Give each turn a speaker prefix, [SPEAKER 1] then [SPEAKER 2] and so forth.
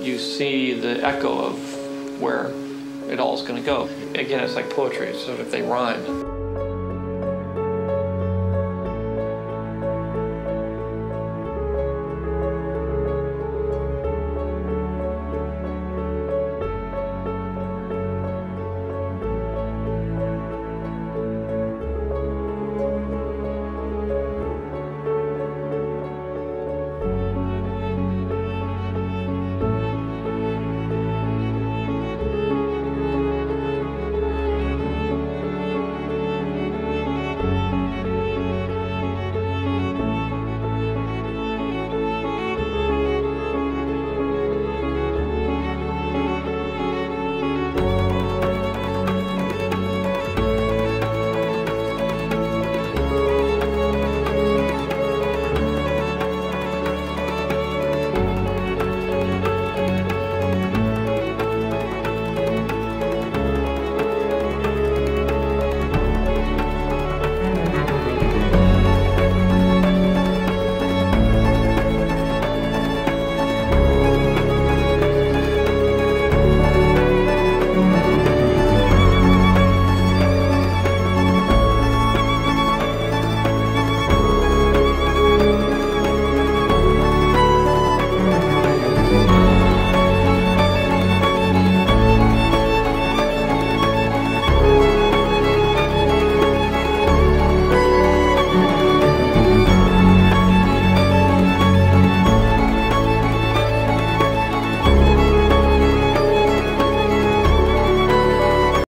[SPEAKER 1] You see the echo of where it all is going to go. Again, it's like poetry, so if they rhyme.